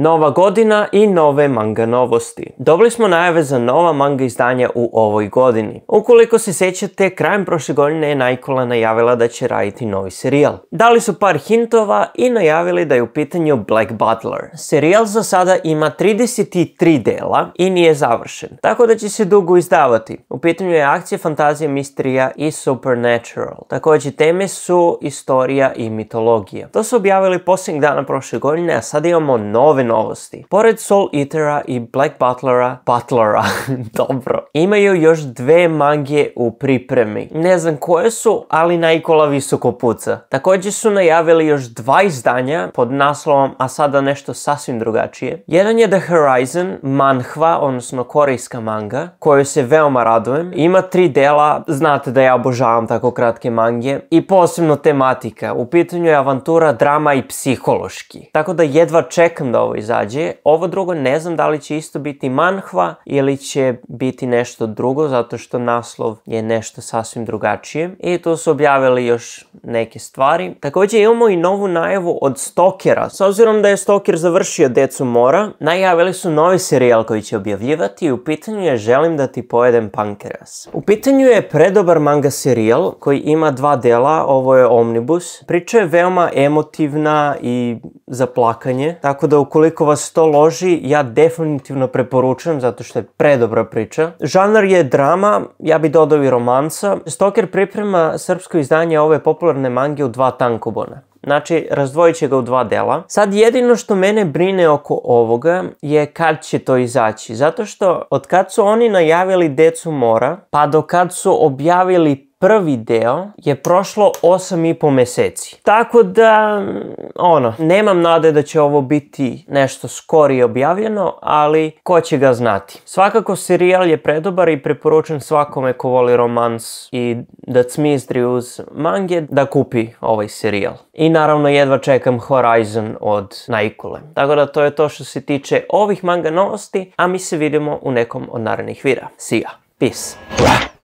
Nova godina i nove manga novosti. Dobili smo najave za nova manga izdanja u ovoj godini. Ukoliko se sjećate, krajem prošle godine je Naikola najavila da će raditi novi serijal. Dali su par hintova i najavili da je u pitanju Black Butler. Serijal za sada ima 33 dela i nije završen, tako da će se dugo izdavati. U pitanju je akcija, fantazija, misterija i supernatural. Također teme su istorija i mitologija. To su objavili posljednjeg dana prošle godine, a sad imamo nove novosti. Pored Soul Eatera i Black Butlera, Butlera, dobro, imaju još dve magije u pripremi. Ne znam koje su, ali najkola visoko puca. Također su najavili još dva izdanja pod naslovom, a sada nešto sasvim drugačije. Jedan je The Horizon, manhva, odnosno korejska manga, koju se veoma radujem. Ima tri dela, znate da ja obožavam tako kratke mangije i posebno tematika. U pitanju je avantura, drama i psihološki. Tako da jedva čekam da ovo izađe. Ovo drugo ne znam da li će isto biti manhva ili će biti nešto drugo, zato što naslov je nešto sasvim drugačije. I tu su objavili još neke stvari. Također imamo i novu najavu od Stokera. S obzirom da je Stoker završio Decu mora, najavili su novi serijal koji će objavljivati i u pitanju je Želim da ti pojedem pankeras. U pitanju je predobar manga serijal koji ima dva dela, ovo je Omnibus. Priča je veoma emotivna i za plakanje, tako da ukoliko vas to loži, ja definitivno preporučujem zato što je predobra priča. Žanar je drama, ja bi dodao i romansa. Stoker priprema srpsko izdanje ove popularne mange u dva tankobona. Znači, razdvojit će ga u dva dela. Sad jedino što mene brine oko ovoga je kad će to izaći. Zato što od kad su oni najavili Decu mora, pa do kad su objavili prvi deo je prošlo 8,5 mjeseci. Tako da, ono, nemam nade da će ovo biti nešto skorije objavljeno, ali ko će ga znati. Svakako serijal je predobar i preporučujem svakome ko voli romans i da cmizdri uz mange da kupi ovaj serijal. I naravno jedva čekam Horizon od Naikule. Tako da to je to što se tiče ovih manga novosti, a mi se vidimo u nekom od narednih videa. See ya. Peace.